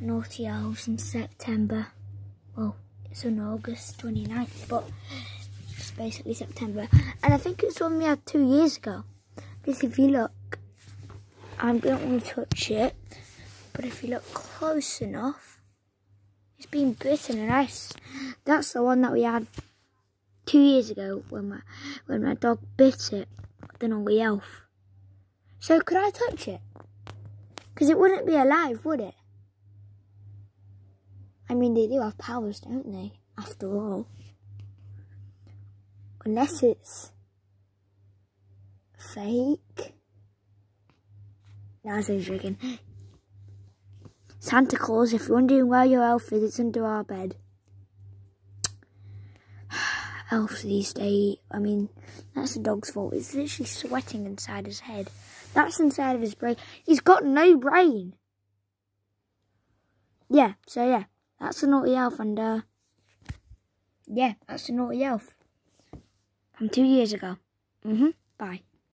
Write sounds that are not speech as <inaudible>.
Naughty Elves in September. Well, it's on August 29th, but it's basically September. And I think it's one we had two years ago. Because if you look, I don't want to touch it, but if you look close enough, it's been bitten and ice. That's the one that we had two years ago when my when my dog bit it, the naughty elf. So could I touch it? Because it wouldn't be alive, would it? I mean, they do have powers, don't they? After all. Unless it's fake. Nah, I'm joking. Santa Claus, if you're wondering where your elf is, it's under our bed. <sighs> Elves these days, I mean, that's the dog's fault. It's literally sweating inside his head. That's inside of his brain. He's got no brain. Yeah, so yeah. That's a naughty elf, and uh, yeah, that's a naughty elf from two years ago. Mm hmm. Bye.